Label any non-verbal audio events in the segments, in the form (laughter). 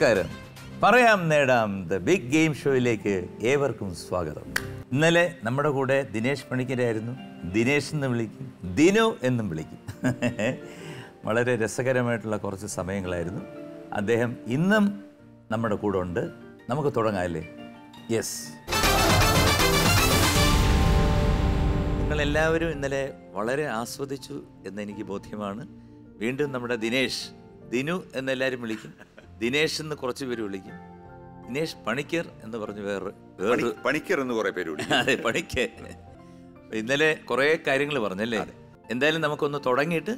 നമസ്കാരം. പറയാം നേടാം ദ ബിഗ് ഗെയിം ഷോയിലേക്ക് ഏവർക്കും സ്വാഗതം. ഇന്നലെ നമ്മുടെ കൂടെ ദിനേശ് പണിക്കരായിരുന്നു. ദിനേശ് എന്ന് വിളിക്കും. ദിനു എന്നും വിളിക്കും. (laughs) വളരെ രസകരമായിട്ടുള്ള കുറച്ച് സമയങ്ങളായിരുന്നു. അദ്ദേഹം ഇന്നും നമ്മുടെ കൂടെ ഉണ്ട്. നമുക്ക് തുടങ്ങാം അല്ലേ? യെസ് നിങ്ങളെല്ലാവരും ഇന്നലെ വളരെ ആസ്വദിച്ചു എന്നെനിക്ക് ബോധ്യമാണ്. വീണ്ടും നമ്മുടെ ദിനേശ് ദിനു എന്നെല്ലാവരും വിളിക്കും. ദിനേശ് എന്ന് കുറച്ച് പേര് വിളിക്കും. ദിനേശ് പണിക്കർ എന്ന് പറഞ്ഞ് വേറെ വേറെ പണിക്കർ എന്ന് കുറേ പേര് വിളിക്കും. അതെ പണിക്കർ. ഇന്നലെ കുറേ കാര്യങ്ങൾ പറഞ്ഞല്ലേ? എന്തായാലും നമുക്കൊന്ന് തുടങ്ങിയിട്ട്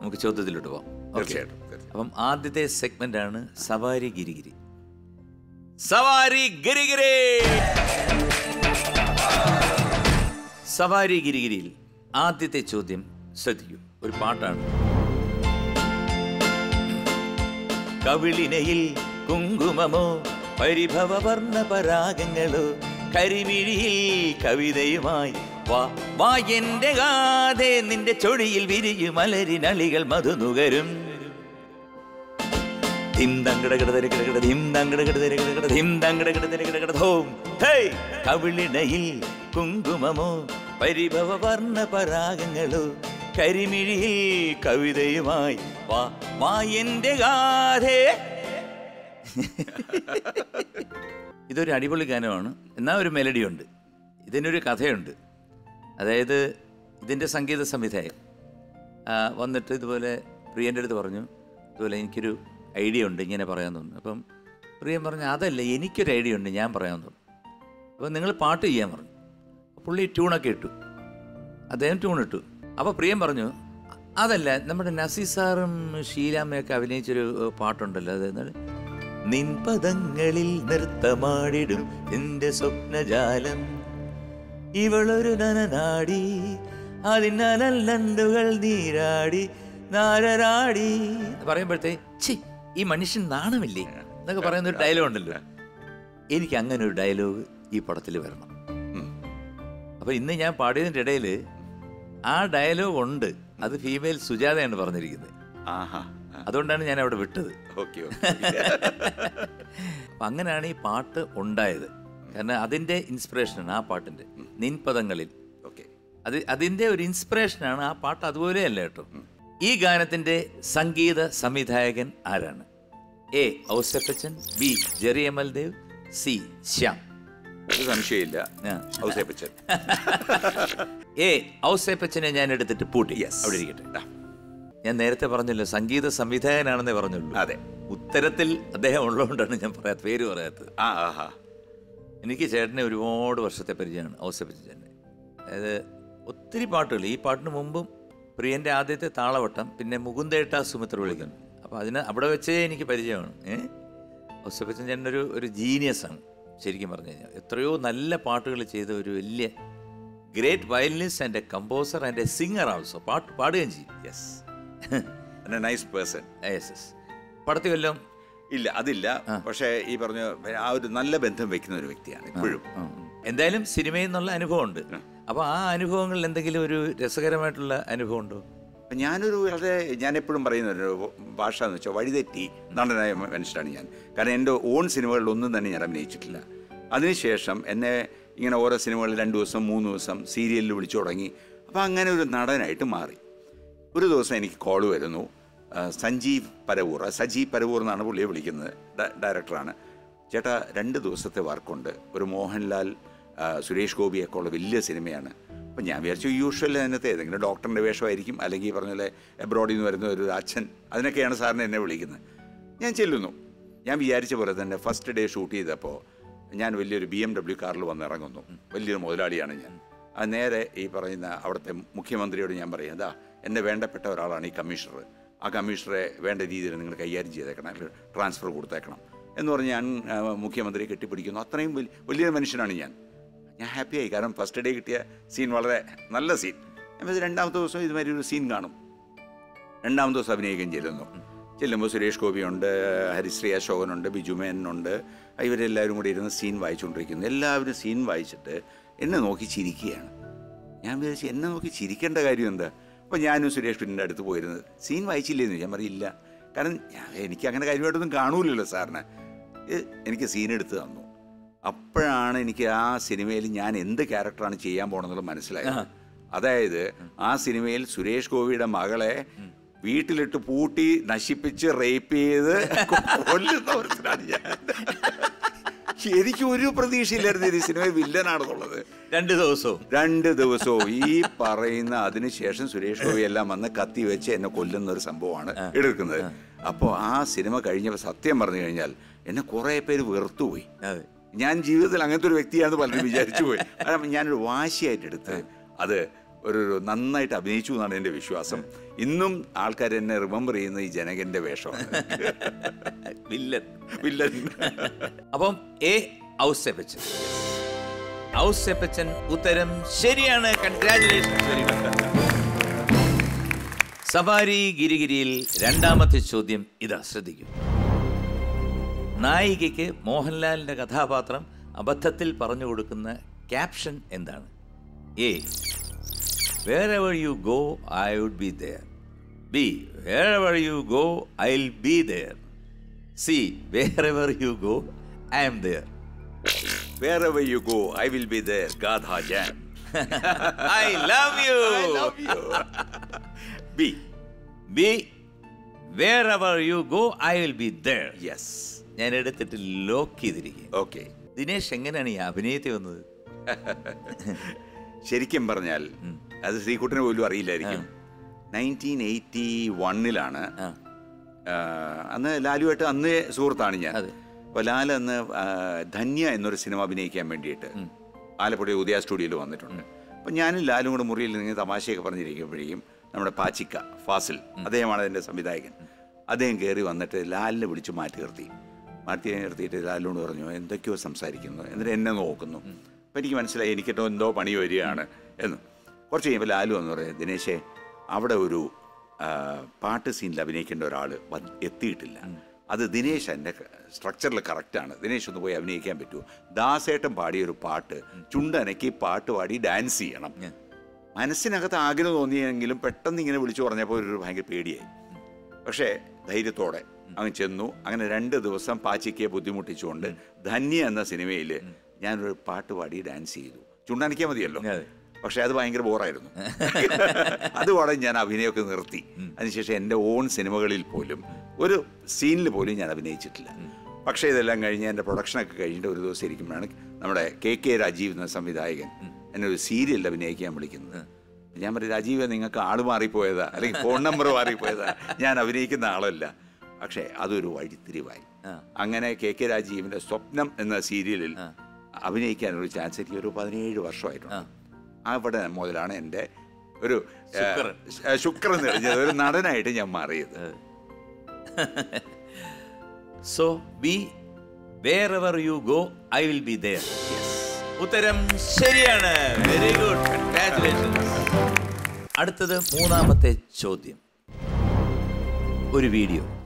നമുക്ക് ചോദ്യത്തിലോട്ട് പോവാം. ഓക്കെ. തീർച്ചയായിട്ടും. അപ്പം ആദ്യത്തെ സെഗ്മെന്റ് ആണ് സവാരി ഗിരിഗിരി. സവാരി ഗിരിഗിരി! സവാരി ഗിരിഗിരിയിൽ ആദ്യത്തെ ചോദ്യം ശ്രദ്ധിക്കൂ. ഒരു പാട്ടാണ്. കവിളിനയിൽ കുങ്കുമമോ പരിഭവവർണ പരാഗങ്ങളോ കരിമിഴിയിൽ കവിതയുമായി വാ വാ എന്റെ ഗാതെ നിന്റെ ചൊടിയിൽ വിരിയും മലരിനളികൾ മധുനുകരും ധിം ദങ്കടകടതരകടകട ധിം ദങ്കടകടതരകടകട ധിം ദങ്കടകടതരകടകട ധോം. ഹേയ്! കവിളിണയിൽ കുങ്കുമമോ പരിഭവ വർണ പരാഗങ്ങളോ കരിമിഴിയിൽ കവിതയുമായി വാ വാ എന്റെ ഗാഥേ ഇതൊരു അടിപൊളി ഗാനമാണ്. എന്നാൽ ഒരു മെലഡി ഉണ്ട്. ഇതിനൊരു കഥയുണ്ട്. അതായത് ഇതിന്റെ സംഗീത സംവിധായകൻ. വന്നിട്ട് ഇതുപോലെ പ്രിയന്റെ അടുത്ത് പറഞ്ഞു ഇതുപോലെ എനിക്കൊരു ഐഡിയ ഉണ്ട് ഇങ്ങനെ പറയാൻ തോന്നുന്നു. അപ്പം പ്രിയൻ പറഞ്ഞു അതല്ല എനിക്കൊരു ഐഡിയ ഉണ്ട് ഞാൻ പറയാൻ തോന്നുന്നു. അപ്പം നിങ്ങൾ പാട്ട് ചെയ്യാൻ പറഞ്ഞു. പുള്ളി ട്യൂണൊക്കെ ഇട്ടു. അദ്ദേഹം ട്യൂൺ ഇട്ടു. അപ്പോൾ പ്രിയം പറഞ്ഞു അതല്ല നമ്മുടെ നസീർ സാറും ഷീലാമ്മയൊക്കെ അഭിനയിച്ചൊരു പാട്ടുണ്ടല്ലോ അത്? നിൻപദങ്ങളിൽ നൃത്തമാടിടും എന്റെ സ്വപ്നജാലം. ഇവളൊരു നനനാടി അതിനലുകൾ നീരാടി നാരരാടി. പറയുമ്പോഴത്തേ ഈ മനുഷ്യൻ നാണമില്ലേ? എന്നൊക്കെ പറയുന്ന ഒരു ഡയലോഗ് ഉണ്ടല്ലോ. എനിക്ക് അങ്ങനെ ഒരു ഡയലോഗ് ഈ പടത്തിൽ വരണം. അപ്പോൾ അപ്പൊ ഇന്ന് ഞാൻ പാടിയതിന്റെ ഇടയിൽ ആ ഡയലോഗ് ഉണ്ട്. അത് ഫീമെയിൽ സുജാതയാണ് പറഞ്ഞിരിക്കുന്നത്. ആഹാ അതുകൊണ്ടാണ് ഞാൻ അവിടെ വിട്ടത്. ഓക്കെ അപ്പം അങ്ങനെയാണ് ഈ പാട്ട് ഉണ്ടായത്. കാരണം അതിന്റെ ഇൻസ്പിറേഷനാണ് ആ പാട്ടിന്റെ. നിൻപദങ്ങളിൽ. ഓക്കെ. അത് അതിന്റെ ഒരു ഇൻസ്പിറേഷനാണ് ആ പാട്ട് അതുപോലെയല്ല കേട്ടോ. ഈ ഗാനത്തിന്റെ സംഗീത സംവിധായകൻ ആരാണ്? A. Ouseppachan B. Jerry Dev C. Shyam. ഒരു സംശയമില്ല. ഔസേപ്പച്ചൻ. (laughs) ഏ ഔസേപ്പച്ചനെ ഞാൻ എടുത്തിട്ട് പൂട്ടി. അവിടെ ഇരിക്കട്ടെ. ഞാൻ നേരത്തെ പറഞ്ഞല്ലോ സംഗീത സംവിധായകനാണെന്നേ പറഞ്ഞുള്ളൂ. അതെ. ഉത്തരത്തിൽ അദ്ദേഹം ഉള്ളതുകൊണ്ടാണ് ഞാൻ പറയാത്ത പേര് പറയാത്തത്. ആ ആഹാ എനിക്ക് ചേട്ടനെ ഒരുപാട് വർഷത്തെ പരിചയമാണ് ഔസേപ്പച്ചൻ ചേട്ടനെ അതായത് ഒത്തിരി പാട്ടുകൾ. ഈ പാട്ടിന് മുമ്പും പ്രിയന്റെ ആദ്യത്തെ താളവട്ടം പിന്നെ മുകുന്ദേട്ട സുമിത്ര വിളിക്കുന്നു. അപ്പോൾ അതിന് അവിടെ വെച്ചേ എനിക്ക് പരിചയമാണ്. ഏഹ് ഔസേപ്പച്ചൻ ചേട്ടനൊരു ഒരു ജീനിയസാണ് ശരിക്കും പറഞ്ഞു കഴിഞ്ഞാൽ. എത്രയോ നല്ല പാട്ടുകൾ ചെയ്ത ഒരു വലിയ great violinist and a composer and a singer also പാട്ട് പാടുകയും ചെയ്യും. Yes nice person yes yes പടത്തിൽ വല്ലതും? ഇല്ല അതില്ല. പക്ഷേ ഈ പറഞ്ഞ ആ ഒരു നല്ല ബന്ധം വെക്കുന്ന ഒരു വ്യക്തിയാണ് ഇപ്പോഴും. എന്തായാലും സിനിമയിൽ നിന്നുള്ള അനുഭവമുണ്ട്. അപ്പോൾ ആ അനുഭവങ്ങളിൽ എന്തെങ്കിലും ഒരു രസകരമായിട്ടുള്ള അനുഭവം ഉണ്ടോ ഞാനൊരു വളരെ ഞാനെപ്പോഴും പറയുന്ന ഒരു ഭാഷ എന്ന് വെച്ചാൽ വഴിതെറ്റി നടനായ മനുഷ്യനാണ് ഞാൻ. കാരണം എന്റെ ഓൺ സിനിമകളിൽ ഒന്നും തന്നെ ഞാൻ അഭിനയിച്ചിട്ടില്ല. അതിനുശേഷം എന്നെ ഇങ്ങനെ ഓരോ സിനിമകളിൽ രണ്ട് ദിവസം മൂന്ന് ദിവസം സീരിയലിൽ വിളിച്ചു തുടങ്ങി. അപ്പോൾ അങ്ങനെ ഒരു നടനായിട്ട് മാറി. ഒരു ദിവസം എനിക്ക് കോൾ വരുന്നു. സഞ്ജീവ് പരവൂർ. സജീവ് പരവൂർ എന്നാണ് പുള്ളിയെ വിളിക്കുന്നത്. ഡയറക്ടറാണ്. ചേട്ടാ രണ്ട് ദിവസത്തെ വർക്കുണ്ട്. ഒരു മോഹൻലാൽ സുരേഷ് ഗോപിയൊക്കെ ഉള്ള വലിയ സിനിമയാണ്. അപ്പം ഞാൻ വിചാരിച്ചു യൂഷ്വൽ അതിനകത്ത് ഏതെങ്കിലും ഡോക്ടറിന്റെ വേഷമായിരിക്കും. അല്ലെങ്കിൽ പറഞ്ഞ പോലെ എബ്രോഡിൽ നിന്ന് വരുന്ന ഒരു അച്ഛൻ. അതിനൊക്കെയാണ് സാറിന് എന്നെ വിളിക്കുന്നത്. ഞാൻ ചെല്ലുന്നു. ഞാൻ വിചാരിച്ച പോലെ തന്നെ ഫസ്റ്റ് ഡേ ഷൂട്ട് ചെയ്തപ്പോൾ ഞാൻ വലിയൊരു ബി എം ഡബ്ല്യു കാറിൽ വന്ന് ഇറങ്ങുന്നു. വലിയൊരു മുതലാളിയാണ് ഞാൻ. ആ നേരെ ഈ പറയുന്ന അവിടുത്തെ മുഖ്യമന്ത്രിയോട് ഞാൻ പറയും അതാ എന്നെ വേണ്ടപ്പെട്ട ഒരാളാണ് ഈ കമ്മീഷണർ ആ കമ്മീഷണറെ വേണ്ട രീതിയിൽ നിങ്ങൾ കൈകാര്യം ചെയ്തേക്കണം. ട്രാൻസ്ഫർ കൊടുത്തേക്കണം. എന്ന് പറഞ്ഞ് ഞാൻ മുഖ്യമന്ത്രിയെ കെട്ടിപ്പിടിക്കുന്നു. അത്രയും വലിയ വലിയൊരു മനുഷ്യനാണ് ഞാൻ. ഞാൻ ഹാപ്പിയായി കാരണം ഫസ്റ്റ് ഡേ കിട്ടിയ സീൻ വളരെ നല്ല സീൻ വിചാരിച്ചു രണ്ടാമത്തെ ദിവസം ഇതുമാതിരി ഒരു സീൻ കാണും. രണ്ടാമത്തെ ദിവസം അഭിനയിക്കുകയും ചെല്ലുന്നു ചെല്ലുമ്പോൾ സുരേഷ് ഗോപിയുണ്ട് ഹരിശ്രീ അശോകനുണ്ട് ബിജു മേനനുണ്ട്. ഇവരെല്ലാവരും കൂടി ഇരുന്ന് സീൻ വായിച്ചുകൊണ്ടിരിക്കുന്നു. എല്ലാവരും സീൻ വായിച്ചിട്ട് എന്നെ നോക്കി ചിരിക്കുകയാണ്. ഞാൻ വിചാരിച്ചു എന്നെ നോക്കി ചിരിക്കേണ്ട കാര്യം എന്താ? അപ്പോൾ ഞാനും സുരേഷ് പിന്നിന്റെ അടുത്ത് പോയിരുന്നത് സീൻ വായിച്ചില്ലേന്ന് ഞാൻ പറയില്ല കാരണം എനിക്ക് അങ്ങനെ കാര്യമായിട്ടൊന്നും കാണൂലല്ലോ സാറിന്. എനിക്ക് സീൻ എടുത്ത് തന്നു. അപ്പോഴാണ് എനിക്ക് ആ സിനിമയിൽ ഞാൻ എന്ത് ക്യാരക്ടറാണ് ചെയ്യാൻ പോകണമെന്നുള്ളത് മനസ്സിലായത്. അതായത് ആ സിനിമയിൽ സുരേഷ് ഗോപിയുടെ മകളെ വീട്ടിലിട്ട് പൂട്ടി നശിപ്പിച്ച് റേപ്പ് ചെയ്ത് കൊല്ലുന്ന ഒരുത്തനാണ് ഞാൻ. എനിക്ക് ഒരു പ്രതീക്ഷയില്ലായിരുന്നു ഈ സിനിമ വില്ലനാണെന്നുള്ളത്. രണ്ട് ദിവസവും. രണ്ട് ദിവസവും. ഈ പറയുന്ന അതിനുശേഷം സുരേഷ് ഗോപി എല്ലാം വന്ന് കത്തി വെച്ച് എന്നെ കൊല്ലുന്ന ഒരു സംഭവമാണ് എടുക്കുന്നത്. അപ്പോൾ ആ സിനിമ കഴിഞ്ഞപ്പോൾ സത്യം പറഞ്ഞു കഴിഞ്ഞാൽ എന്നെ കുറേ പേര് വെറുത്തുപോയി. ഞാൻ ജീവിതത്തിൽ അങ്ങനത്തെ ഒരു വ്യക്തിയാണെന്ന് പലരും വിചാരിച്ചു പോയി. കാരണം ഞാനൊരു വാശിയായിട്ട് എടുത്ത് അത് ഒരു നന്നായിട്ട് അഭിനയിച്ചു എന്നാണ് എന്റെ വിശ്വാസം. ഇന്നും ആൾക്കാർ എന്നെ റിമെമ്പർ ചെയ്യുന്ന ഈ ജനകന്റെ വേഷമാണ്. വില്ലൻ. വില്ലൻ. അപ്പം എ ഔസെപ്പച്ചൻ. ഔസെപ്പച്ചൻ ഉത്തരം ശരിയാണ്. കൺഗ്രാചുലേഷൻസ് വെരി സവാരി ഗിരിഗിരിയിൽ രണ്ടാമത്തെ ചോദ്യം ഇതാ ശ്രദ്ധിക്കും. നായികയ്ക്ക് മോഹൻലാലിന്റെ കഥാപാത്രം അബദ്ധത്തിൽ പറഞ്ഞു കൊടുക്കുന്ന ക്യാപ്ഷൻ എന്താണ്? A wherever you go I would be there B wherever you go I will be there C wherever you go I am there wherever you go I will be there Gatha Jaan I love you B. B wherever you go I will be there Yes. ഞാൻ എടുത്തിട്ട് lock ചെയ്തിരിക്കുക okay Dinesh എങ്ങനെയാണ് ഈ അഭിനയത്തിൽ വന്നത്? ശരിക്കും പറഞ്ഞാൽ അത് ശ്രീകുട്ടന് പോലും അറിയില്ലായിരിക്കും. നയന്റീൻ എയ്റ്റി വണ്ണിലാണ് അന്ന് ലാലുവായിട്ട് അന്ന് സുഹൃത്താണ് ഞാൻ. അപ്പോൾ ലാൽ അന്ന് ധന്യ എന്നൊരു സിനിമ അഭിനയിക്കാൻ വേണ്ടിയിട്ട് ആലപ്പുഴ ഉദയ സ്റ്റുഡിയോയിൽ വന്നിട്ടുണ്ട്. അപ്പം ഞാനും ലാലും കൂടെ മുറിയിൽ നിന്ന് തമാശയൊക്കെ പറഞ്ഞിരിക്കുമ്പോഴേക്കും നമ്മുടെ പാച്ചിക്ക ഫാസിൽ അദ്ദേഹമാണ് അതിന്റെ സംവിധായകൻ. അദ്ദേഹം കയറി വന്നിട്ട് ലാലിനെ വിളിച്ച് മാറ്റി നിർത്തി. മാറ്റി നിർത്തിയിട്ട് ലാലിനോട് പറഞ്ഞു എന്തൊക്കെയോ സംസാരിക്കുന്നു എന്നിട്ട് എന്നെ നോക്കുന്നു. അപ്പം എനിക്ക് മനസ്സിലായി എനിക്കിട്ടോ എന്തോ പണി വരികയാണ് എന്ന്. കുറച്ച് കഴിയുമ്പോൾ ലാലു എന്ന് പറയുന്നത് ദിനേശേ അവിടെ ഒരു പാട്ട് സീനിൽ അഭിനയിക്കേണ്ട ഒരാൾ എത്തിയിട്ടില്ല. അത് ദിനേശ് എന്റെ സ്ട്രക്ചറിൽ കറക്റ്റാണ് ദിനേശ് ഒന്ന് പോയി അഭിനയിക്കാൻ പറ്റുമോ ദാസേട്ടൻ പാടിയ ഒരു പാട്ട് ചുണ്ടനക്കി പാട്ട് പാടി ഡാൻസ് ചെയ്യണം. മനസ്സിനകത്ത് ആഗ്രഹം തോന്നിയെങ്കിലും പെട്ടെന്ന് ഇങ്ങനെ വിളിച്ചു പറഞ്ഞപ്പോൾ ഒരു ഭയങ്കര പേടിയായി. പക്ഷേ ധൈര്യത്തോടെ അങ്ങ് ചെന്നു. അങ്ങനെ രണ്ട് ദിവസം പാച്ചിക്കയെ ബുദ്ധിമുട്ടിച്ചുകൊണ്ട് ധന്യ എന്ന സിനിമയിൽ ഞാനൊരു പാട്ട് പാടി ഡാൻസ് ചെയ്തു. ചുണ്ടാനിക്കാൻ മതിയല്ലോ. പക്ഷേ അത് ഭയങ്കര ബോറായിരുന്നു. (laughs) അതുപോലെ ഞാൻ അഭിനയമൊക്കെ നിർത്തി. അതിനുശേഷം എന്റെ ഓൺ സിനിമകളിൽ പോലും ഒരു സീനിൽ പോലും ഞാൻ അഭിനയിച്ചിട്ടില്ല. പക്ഷേ ഇതെല്ലാം കഴിഞ്ഞ് എന്റെ പ്രൊഡക്ഷനൊക്കെ കഴിഞ്ഞിട്ട് ഒരു ദിവസം ഇരിക്കുമ്പോഴാണ് നമ്മുടെ കെ കെ രാജീവ് എന്ന സംവിധായകൻ എന്നെ ഒരു സീരിയലിൽ അഭിനയിക്കാൻ വിളിക്കുന്നത്. ഞാൻ പറയും രാജീവ് നിങ്ങൾക്ക് ആൾ മാറിപ്പോയതാ. അല്ലെങ്കിൽ ഫോൺ നമ്പർ മാറിപ്പോയതാ. ഞാൻ അഭിനയിക്കുന്ന ആളല്ല. പക്ഷേ അതൊരു വഴിത്തിരിവായി. അങ്ങനെ കെ കെ രാജീവിന്റെ സ്വപ്നം എന്ന സീരിയലിൽ അഭിനയിക്കാനൊരു ചാൻസ് എനിക്ക് ഒരു പതിനേഴ് വർഷമായിട്ടുണ്ട്. അവിടെ മുതലാണ് എന്റെ ഒരു ശുക്ര ശുക്രൻ. ഏ, ഒരു നടനായിട്ട് ഞാൻ മാറിയത്. So B wherever you go I will be there ഉത്തരം ശരിയാണ്. വെരി ഗുഡ് കൺഗ്രാറ്റുലേഷൻസ് അടുത്തത് മൂന്നാമത്തെ ചോദ്യം. ഒരു video.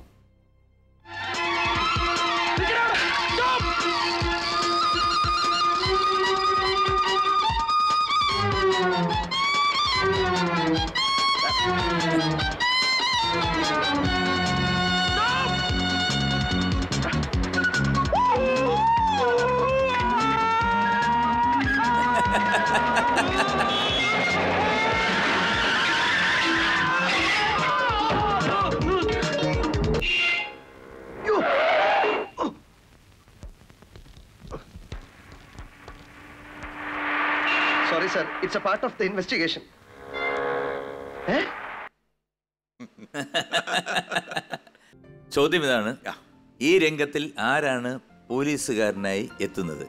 Sorry, a part of the of the investigation. Eh? (laughs) ചോദ്യം ഇതാണ്. ഈ രംഗത്തിൽ ആരാണ് പോലീസുകാരനായി എത്തുന്നത്?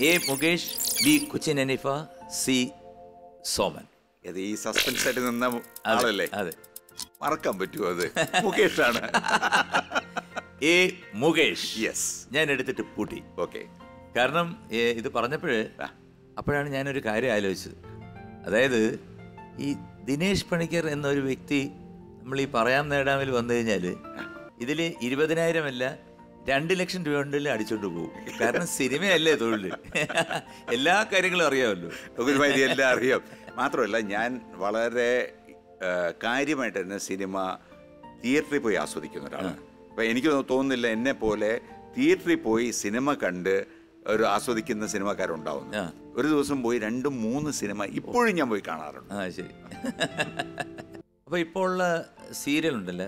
A Mukesh B Cochin Haneefa C Soman. ഇത് ഈ സസ്പെൻസ് ആയിട്ട് നിന്ന ആളല്ലേ? അതെ. മറക്കാൻ പറ്റുമോ അത്? (laughs) മുകേഷാണ്. എ മുകേഷ്. യെസ് ഞാൻ എടുത്തിട്ട് പൂട്ടി. ഓക്കെ കാരണം ഇത് പറഞ്ഞപ്പോഴ്. അപ്പോഴാണ് ഞാനൊരു കാര്യം ആലോചിച്ചത്. അതായത് ഈ ദിനേശ് പണിക്കർ എന്നൊരു വ്യക്തി നമ്മൾ ഈ പറയാം നേടാമിൽ വന്നു കഴിഞ്ഞാൽ ഇതിൽ ഇരുപതിനായിരം അല്ല രണ്ട് ലക്ഷം രൂപ ഉണ്ടെങ്കിൽ അടിച്ചോണ്ട് പോകും കാരണം സിനിമയല്ലേ തൊഴിൽ എല്ലാ കാര്യങ്ങളും അറിയാമല്ലോ. എല്ലാം അറിയാം. മാത്രമല്ല ഞാൻ വളരെ കാര്യമായിട്ട് തന്നെ സിനിമ തിയേറ്ററിൽ പോയി ആസ്വദിക്കുന്ന ഒരാളാണ്. അപ്പം എനിക്ക് തോന്നുന്നില്ല എന്നെ പോലെ തിയേറ്ററിൽ പോയി സിനിമ കണ്ട് ഒരു ആസ്വദിക്കുന്ന സിനിമക്കാരുണ്ടാവുന്നു. ആ. ഒരു ദിവസം പോയി രണ്ടും മൂന്ന് സിനിമ ഇപ്പോഴും ഞാൻ പോയി കാണാറുണ്ട്. ശരി. അപ്പൊ ഇപ്പോൾ ഉള്ള സീരിയൽ ഉണ്ടല്ലേ.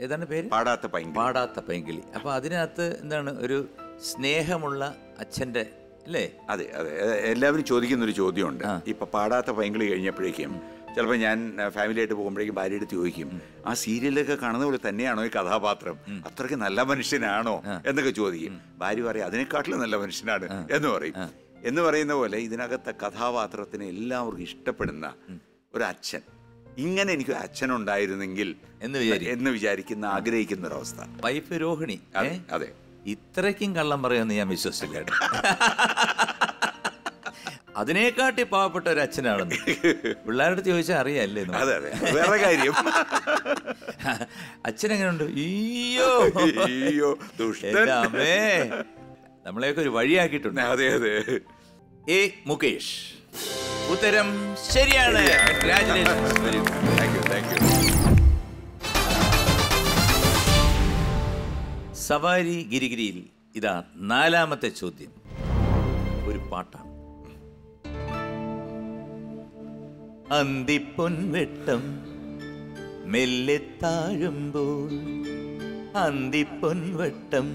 ഏതാണ് പേര്? പാടാത്ത പൈങ്കിളി. പാടാത്ത പൈങ്കിളി. അപ്പൊ അതിനകത്ത് എന്താണ് ഒരു സ്നേഹമുള്ള അച്ഛന്റെ അല്ലേ? അതെ അതെ. എല്ലാവരും ചോദിക്കുന്ന ഒരു ചോദ്യമുണ്ട്. ഇപ്പൊ പാടാത്ത പൈങ്കിളി കഴിഞ്ഞപ്പോഴേക്കും ചിലപ്പോൾ ഞാൻ ഫാമിലി ആയിട്ട് പോകുമ്പോഴേക്കും ഭാര്യ എടുത്ത് ചോദിക്കും ആ സീരിയലൊക്കെ കാണുന്ന പോലെ തന്നെയാണോ ഈ കഥാപാത്രം? അത്രയ്ക്ക് നല്ല മനുഷ്യനാണോ? എന്നൊക്കെ ചോദിക്കും. ഭാര്യ പറയും അതിനെക്കാട്ടിലും നല്ല മനുഷ്യനാണ്. എന്ന് പറയും. എന്ന് പറയുന്ന പോലെ ഇതിനകത്തെ കഥാപാത്രത്തിന് എല്ലാവർക്കും ഇഷ്ടപ്പെടുന്ന ഒരു അച്ഛൻ. ഇങ്ങനെ എനിക്ക് അച്ഛൻ ഉണ്ടായിരുന്നെങ്കിൽ എന്ന് വിചാരിക്കും. എന്ന് വിചാരിക്കുന്ന ആഗ്രഹിക്കുന്ന ഒരവസ്ഥ. വൈഫ് രോഹിണി അതെ ഇത്രയ്ക്കും കള്ളം പറയുമെന്ന് ഞാൻ വിശ്വസിച്ചില്ല. അതിനേക്കാട്ടി പാവപ്പെട്ട ഒരു അച്ഛനാണെന്ന്. പിള്ളേരുടെ അടുത്ത് ചോദിച്ചാൽ അറിയാല്ലേ അതെ അതെ. വേറെ കാര്യം. അച്ഛൻ എങ്ങനെയുണ്ട് ഈയോ അമ്മേ. നമ്മളെയൊക്കെ ഒരു വഴിയാക്കിയിട്ടുണ്ട്. അതെ അതെ. എ മുകേഷ്. ഉത്തരം ശരിയാണ്. സവാരി ഗിരിഗിരിയിൽ ഇതാ നാലാമത്തെ ചോദ്യം. ഒരു പാട്ടാണ്. അന്തിപ്പൊൻവെട്ടം മെല്ലെ താഴുമ്പോൾ അന്തിപ്പൊൻവട്ടം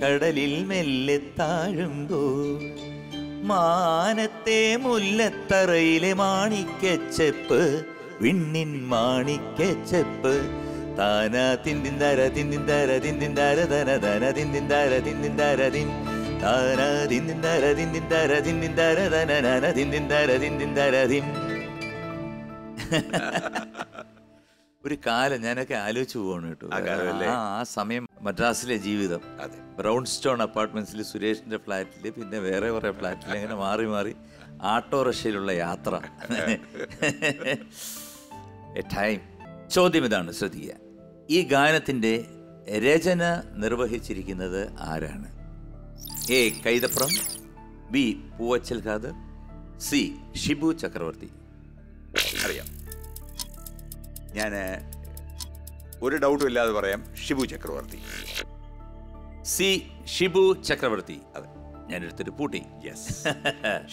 കടലിൽ മെല്ലെ താഴുമ്പോൾ മാനത്തെ മുല്ലത്തറയിലെ മാണിക്കച്ചെപ്പ് വിണ്ണിൻ മാണിക്കച്ചെപ്പ് താനാ തിന്തിന്താര തിന്തിന്താര തിന്തിന്താര ധന ധന തിന്തിന്താര തിന്തിന്താര തിൻ താനാ തിന്തിന്താര തിന്തിന്താര തിന്തിന്താര ധന ധന തിന്തിന്താര തിന്തിന്താര തിൻ (laughs) ഒരു കാലം ഞാനൊക്കെ ആലോചിച്ചു പോവാണ് കേട്ടോ. ആ സമയം മദ്രാസിലെ ജീവിതം. ബ്രൗൺ സ്റ്റോൺ അപ്പാർട്ട്മെന്റ്സിൽ സുരേഷിന്റെ ഫ്ലാറ്റിൽ പിന്നെ വേറെ കുറെ ഫ്ലാറ്റിൽ അങ്ങനെ മാറി മാറി ആട്ടോറിക്ഷയിലുള്ള യാത്ര. ടൈം. ചോദ്യം ഇതാണ് ശ്രദ്ധിക്കുക. ഈ ഗാനത്തിന്റെ രചന നിർവഹിച്ചിരിക്കുന്നത് ആരാണ്? A Kaithapram. B Poovachal Khader C Shibu Chakravarthy. അറിയാം. ഞാൻ ഒരു ഡൗട്ടും ഇല്ലാതെ പറയാം. ഷിബു ചക്രവർത്തി. സി ഷിബു ചക്രവർത്തി. അതെ. ഞാൻ എടുത്തിട്ട് പൂട്ടി. യെസ്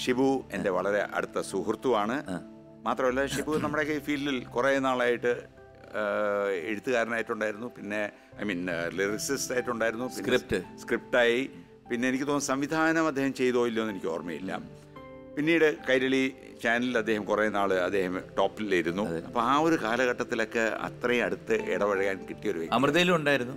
ഷിബു എന്റെ വളരെ അടുത്ത സുഹൃത്തുമാണ് മാത്രമല്ല ഷിബു നമ്മുടെ ഈ ഫീൽഡിൽ കുറേ നാളായിട്ട് എഴുത്തുകാരനായിട്ടുണ്ടായിരുന്നു. പിന്നെ ഐ മീൻ ലിറിക്സിസ്റ്റ് ആയിട്ടുണ്ടായിരുന്നു സ്ക്രിപ്റ്റ്. സ്ക്രിപ്റ്റായി. പിന്നെ എനിക്ക് തോന്നുന്നു സംവിധാനം അദ്ദേഹം ചെയ്തോ ഇല്ലയോ എന്ന് എനിക്ക് ഓർമ്മയില്ല. പിന്നീട് കൈരളി ചാനലിൽ അദ്ദേഹം കുറേ നാൾ അദ്ദേഹം ടോപ്പിലിരുന്നു. അപ്പോൾ ആ ഒരു കാലഘട്ടത്തിലൊക്കെ അത്രയും അടുത്ത് ഇടപഴകാൻ കിട്ടിയ ഒരു വ്യക്തി. അമൃതയിലും ഉണ്ടായിരുന്നു.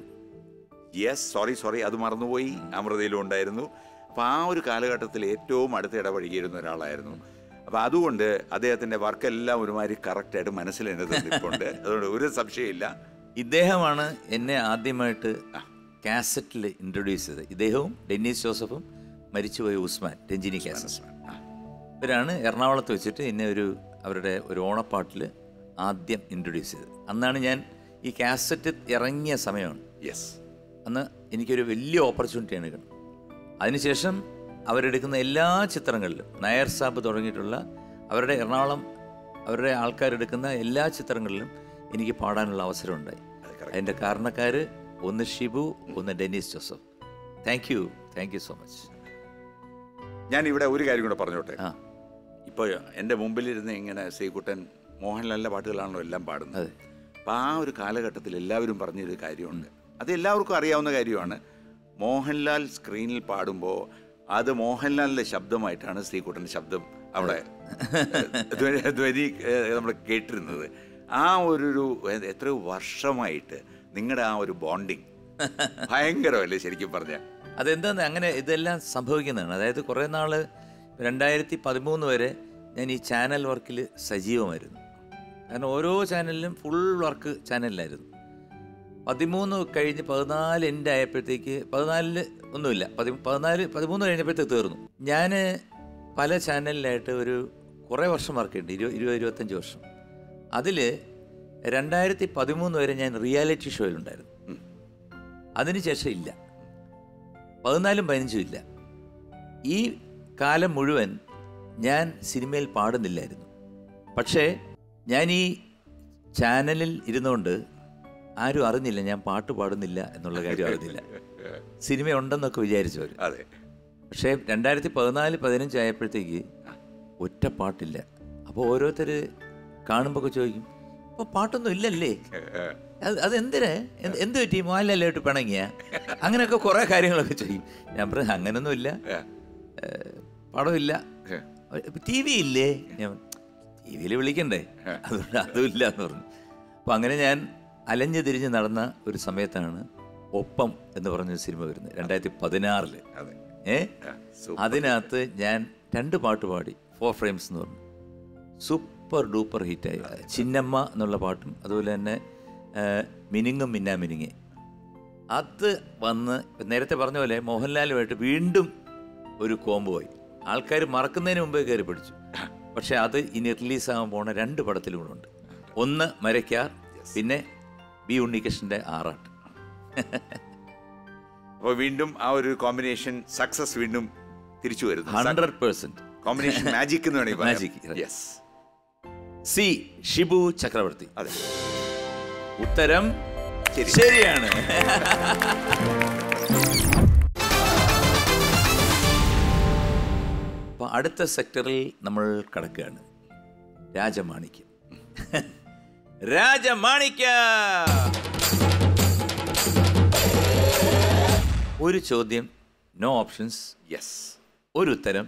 യെസ് സോറി സോറി അത് മറന്നുപോയി. അമൃതയിലും ഉണ്ടായിരുന്നു. അപ്പോൾ ആ ഒരു കാലഘട്ടത്തിൽ ഏറ്റവും അടുത്ത് ഇടപഴകിയിരുന്ന ഒരാളായിരുന്നു. അപ്പോൾ അതുകൊണ്ട് അദ്ദേഹത്തിന്റെ വർക്കെല്ലാം ഒരുമാതിരി കറക്റ്റായിട്ട് മനസ്സിൽ എന്നെ തന്നിട്ടുണ്ട്. (laughs) അതുകൊണ്ട് ഒരു സംശയമില്ല ഇദ്ദേഹമാണ് എന്നെ ആദ്യമായിട്ട് കാസറ്റിൽ ഇൻട്രൊഡ്യൂസ് ചെയ്തത്. ഇദ്ദേഹവും ഡെന്നീസ് ജോസഫും മരിച്ചുപോയ ഉസ്മാൻ രഞ്ജിനി കാസറ്റ്. ഇവരാണ് എറണാകുളത്ത് വെച്ചിട്ട് എന്നെ ഒരു അവരുടെ ഒരു ഓണപ്പാട്ടിൽ ആദ്യം ഇൻട്രൊഡ്യൂസ് ചെയ്തത്. അന്നാണ് ഞാൻ ഈ കാസറ്റ് ഇറങ്ങിയ സമയമാണ്. യെസ് അന്ന് എനിക്കൊരു വലിയ ഓപ്പർച്യൂണിറ്റിയാണ് കിട്ടുന്നത്. അതിനുശേഷം അവരെടുക്കുന്ന എല്ലാ ചിത്രങ്ങളിലും നായർ സാബ് തുടങ്ങിയിട്ടുള്ള അവരുടെ എറണാകുളം അവരുടെ ആൾക്കാരെടുക്കുന്ന എല്ലാ ചിത്രങ്ങളിലും എനിക്ക് പാടാനുള്ള അവസരം ഉണ്ടായി അതിന്റെ കാരണക്കാർ ഒന്ന് ഷിബു ഒന്ന് Dennis Joseph. Thank you thank you so much ഞാൻ ഇവിടെ ഒരു കാര്യം കൂടെ പറഞ്ഞോട്ടെ? ആ. ഇപ്പോൾ എന്റെ മുമ്പിലിരുന്ന് ഇങ്ങനെ ശ്രീകുട്ടൻ മോഹൻലാലിന്റെ പാട്ടുകളാണല്ലോ എല്ലാം പാടുന്നത്. അപ്പോൾ അപ്പം ആ ഒരു കാലഘട്ടത്തിൽ എല്ലാവരും പറഞ്ഞൊരു കാര്യമുണ്ട്. അത് എല്ലാവർക്കും അറിയാവുന്ന കാര്യമാണ്. മോഹൻലാൽ സ്ക്രീനിൽ പാടുമ്പോൾ അത് മോഹൻലാലിന്റെ ശബ്ദമായിട്ടാണ് ശ്രീകുട്ടന്റെ ശബ്ദം അവിടെ ധ്വനി- നമ്മൾ കേട്ടിരുന്നത്. ആ ഒരു ഒരു എത്രയോ വർഷമായിട്ട് നിങ്ങളുടെ ആ ഒരു ബോണ്ടിങ് ഭയങ്കരമല്ലേ ശരിക്കും പറഞ്ഞാൽ അതെന്താന്ന് അങ്ങനെ ഇതെല്ലാം സംഭവിക്കുന്നതാണ്. അതായത് കുറേ നാൾ രണ്ടായിരത്തി പതിമൂന്ന് വരെ ഞാൻ ഈ ചാനൽ വർക്കിൽ സജീവമായിരുന്നു. കാരണം ഓരോ ചാനലിലും ഫുൾ വർക്ക് ചാനലിലായിരുന്നു പതിമൂന്ന് കഴിഞ്ഞ് പതിനാല് എന്റെ ആയപ്പോഴത്തേക്ക് പതിനാലിൽ ഒന്നുമില്ല പതി പതിനാല് പതിമൂന്ന് കഴിഞ്ഞപ്പോഴത്തേക്ക് തീർന്നു. ഞാൻ പല ചാനലിലായിട്ട് ഒരു കുറേ വർഷം വർക്ക് ചെയ്യുന്നുണ്ട് ഇരുപത് ഇരുപത് ഇരുപത്തഞ്ച് വർഷം. അതിൽ രണ്ടായിരത്തി പതിമൂന്ന് വരെ ഞാൻ റിയാലിറ്റി ഷോയിലുണ്ടായിരുന്നു അതിനുശേഷം ഇല്ല. പതിനാലും പതിനഞ്ചും ഇല്ല. ഈ കാലം മുഴുവൻ ഞാൻ സിനിമയിൽ പാടുന്നില്ലായിരുന്നു. പക്ഷേ ഞാൻ ഈ ചാനലിൽ ഇരുന്നുകൊണ്ട് ആരും അറിഞ്ഞില്ല ഞാൻ പാട്ട് പാടുന്നില്ല എന്നുള്ള കാര്യം അറിഞ്ഞില്ല. സിനിമ ഉണ്ടെന്നൊക്കെ വിചാരിച്ചു അവർ അതെ. പക്ഷേ രണ്ടായിരത്തി പതിനാല് പതിനഞ്ച് ആയപ്പോഴത്തേക്ക് ഒറ്റ പാട്ടില്ല. അപ്പോൾ ഓരോരുത്തർ കാണുമ്പോൾ ചോദിക്കും അപ്പോൾ പാട്ടൊന്നും ഇല്ലല്ലേ? അത് അതെന്തിന്? എന്ത് എന്ത് പറ്റി? മോഹൻലാലായിട്ട് പിണങ്ങിയ? അങ്ങനെയൊക്കെ കുറേ കാര്യങ്ങളൊക്കെ ചെയ്യും ഞാൻ പറഞ്ഞു അങ്ങനൊന്നുമില്ല ഏഹ്, പടമില്ല. ടി വി ഇല്ലേ? ഞാൻ ടി വിയിൽ വിളിക്കണ്ടേ? അതുകൊണ്ട് അതുമില്ല എന്ന് പറഞ്ഞു. അപ്പം അങ്ങനെ ഞാൻ അലഞ്ഞു തിരിഞ്ഞ് നടന്ന ഒരു സമയത്താണ് ഒപ്പം എന്ന് പറഞ്ഞൊരു സിനിമ വരുന്നത് രണ്ടായിരത്തി പതിനാറിൽ ഏ. അതിനകത്ത് ഞാൻ രണ്ട് പാട്ട് പാടി ഫോർ ഫ്രെയിംസ് എന്ന് പറഞ്ഞു. സൂപ്പർ ഡൂപ്പർ ഹിറ്റായി. ചിന്നമ്മ എന്നുള്ള പാട്ടും അതുപോലെ തന്നെ മിനിങ്ങും മിനുങ്ങും മിന്നാ മിനുങ്ങി. അത് വന്ന് നേരത്തെ പറഞ്ഞ പോലെ മോഹൻലാലുമായിട്ട് വീണ്ടും ഒരു കോംബോ ആയി. ആൾക്കാർ മറക്കുന്നതിന് മുമ്പേ കയറി പിടിച്ചു. പക്ഷെ അത് ഇനി റിലീസാകാൻ പോണ രണ്ട് പടത്തിലും കൂടെ ഉണ്ട്. ഒന്ന് മരയ്ക്കാർ പിന്നെ ബി ഉണ്ണികൃഷ്ണന്റെ ആറാട്ട്. അപ്പോൾ വീണ്ടും ആ ഒരു കോമ്പിനേഷൻ സക്സസ് വീണ്ടും തിരിച്ചു വരുന്നു. ഹൺഡ്രഡ് പേഴ്സന്റ് കോമ്പിനേഷൻ മാജിക് എന്ന് വേണമെങ്കിൽ മാജിക് യെസ് സി ഷിബു ചക്രവർത്തി. അതെ. ഉത്തരം ശരി. ശരിയാണ്. അടുത്ത സെക്ടറിൽ നമ്മൾ കടക്കുകയാണ്. രാജമാണിക്യം. (laughs) രാജമാണിക്യ! ഒരു ചോദ്യം നോ ഓപ്ഷൻസ് യെസ് ഒരു ഉത്തരം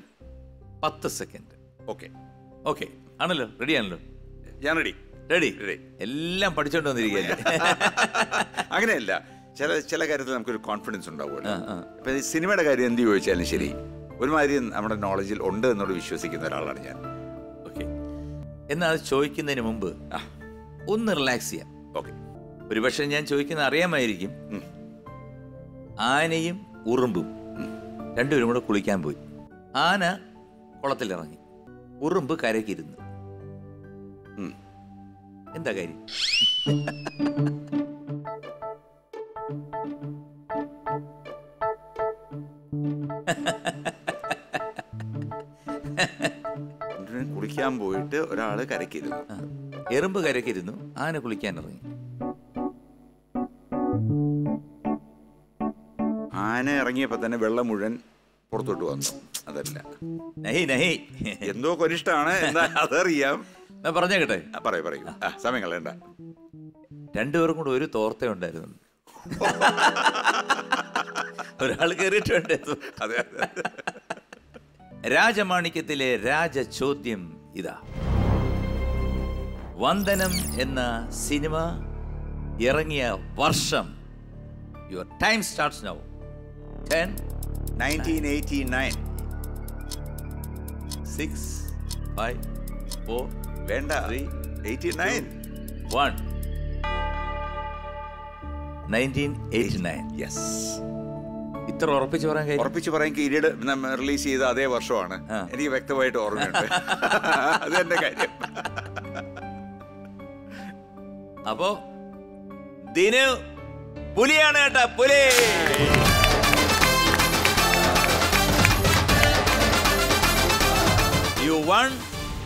പത്ത് സെക്കൻഡ് ഓക്കെ ഓക്കെ ആണല്ലോ? റെഡി ആണല്ലോ? ഞാൻ റെഡി റെഡി റെഡി എല്ലാം പഠിച്ചോണ്ട് വന്നിരിക്കുകയല്ലേ? (laughs) അങ്ങനെയല്ല. ചില ചില കാര്യത്തിൽ നമുക്കൊരു കോൺഫിഡൻസ് ഉണ്ടാവുമല്ലോ. ഇപ്പം സിനിമയുടെ കാര്യം എന്ത് ചോദിച്ചാലും ശരി ഒരുമാതിരി നമ്മുടെ നോളജിൽ ഉണ്ട് എന്നോട് വിശ്വസിക്കുന്ന ഒരാളാണ് ഞാൻ. ഓക്കെ എന്നാൽ അത് ചോദിക്കുന്നതിന് മുമ്പ് ഒന്ന് റിലാക്സ് ചെയ്യാം. ഓക്കെ ഒരുപക്ഷെ ഞാൻ ചോദിക്കുന്ന അറിയാമായിരിക്കും. ആനയും ഉറുമ്പും രണ്ടുപേരും കൂടെ കുളിക്കാൻ പോയി. ആന കുളത്തിലിറങ്ങി. ഉറുമ്പ് കരക്കിരുന്നു എന്താ കാര്യം? (laughs) കുളിക്കാൻ പോയിട്ട് ഒരാൾ കരക്കിരുന്നു. എറുമ്പ് കരക്കിരുന്നു ആന കുളിക്കാൻ ഇറങ്ങി ആന ഇറങ്ങിയപ്പോ തന്നെ വെള്ളം മുഴുവൻ പുറത്തോട്ട് വന്നു. അതല്ല. നഹി നഹി. എന്തോ കൊരിഷ്ടാണ് അതറിയാം. ഞാൻ പറഞ്ഞേക്കട്ടെ. പറയു പറയൂ. സമയം കളയണ്ട. രണ്ടുപേർക്കും കൂടെ ഒരു തോർത്ത ഉണ്ടായിരുന്നു. ഒരാൾ കയറിയിട്ടുണ്ട് രാജമാണിക്യത്തിലെ രാജചോദ്യം ഇതാ. വന്ദനം എന്ന സിനിമ ഇറങ്ങിയ വർഷം. Your time starts now ten nineteen eighty nine six five four വേണ്ട. Three eighty nine one nineteen eighty nine yes ഇത്ര ഉറപ്പിച്ച് പറയാൻ കഴിയും ഉറപ്പിച്ച് പറയാൻ കിരീട് റിലീസ് ചെയ്ത അതേ വർഷമാണ്. എനിക്ക് വ്യക്തമായിട്ട് ഓർമ്മയുണ്ട്. (laughs) അത് എന്റെ കാര്യം. അപ്പോ ദിനു പുലിയാണ് കേട്ടാ പുലി. You one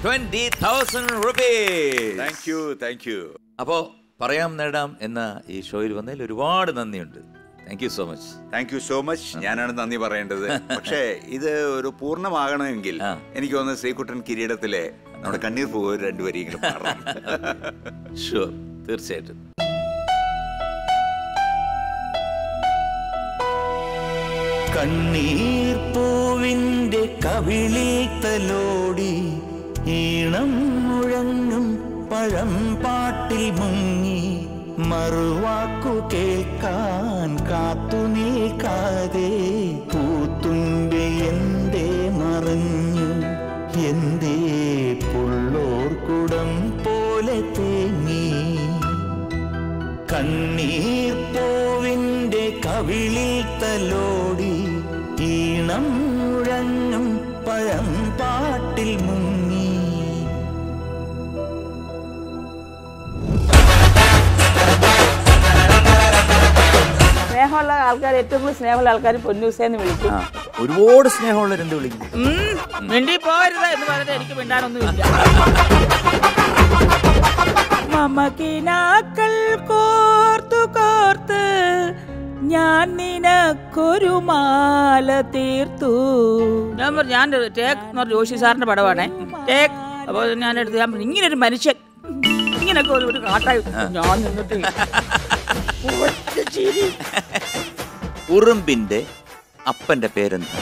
twenty thousand rupees thank you thank you അപ്പോ പറയാം നേടാം എന്ന ഈ ഷോയിൽ വന്നതിൽ ഒരുപാട് നന്ദിയുണ്ട്. Thank you so much thank you so much ഞാനാണ് നന്ദി പറയേണ്ടത്. (laughs) പക്ഷേ ഇത് ഒരു പൂർണമാകണമെങ്കിൽ എനിക്ക് തോന്നുന്നു ശ്രീകുട്ടൻ കിരീടത്തിലെ നമ്മുടെ കണ്ണീർ പോകുക രണ്ടുപേരെങ്കിലും പാടണം ഷുവർ (laughs) തീർച്ചയായിട്ടും. കണ്ണീർ പൂവിന്റെ കവിളിൽ തലോടി ഈണം മുഴങ്ങും പഴം പാട്ടിൽ മുങ്ങി മറുവാക്കു കേൾക്കാൻ കാത്തു നിൽക്കാതെ പൂത്തുമ്പി എന്തേ മറിഞ്ഞു? എന്തേ പുള്ളോർക്കുടം പോലെ തേങ്ങി? കണ്ണീർ പൂവിന്റെ കവിളിൽ തലോടി സ്നേഹമുള്ള ആൾക്കാർ ഏറ്റവും കൂടുതൽ സ്നേഹമുള്ള ആൾക്കാർ പൊന്നൂസേന്ന് വിളിക്കും. ഒരുപാട് സ്നേഹമുള്ള രണ്ട് വിളിക്കും മിണ്ടി പോരുത് എന്ന് പറഞ്ഞിട്ട് എനിക്ക് മിണ്ടാനൊന്നുമില്ല മമകിനാക്കൾ കോർത്തു കോർത്ത് ഞാൻ നിനക്കൊരു മാല തീർത്തു. ഞാൻ പറഞ്ഞു ഞാൻ ടേക്ക് എന്ന് പറഞ്ഞ ജോഷി സാറിന്റെ പടമാണേ ടേക്ക്. അപ്പോൾ ഞാൻ എടുത്ത് ഞാൻ ഒരു മനുഷ്യൻ ഇങ്ങനെയൊക്കെ ഒരു കാട്ടായി. ഞാൻ നിന്നിട്ട്. ഉറുമ്പിന്റെ അപ്പന്റെ പേരെന്താ?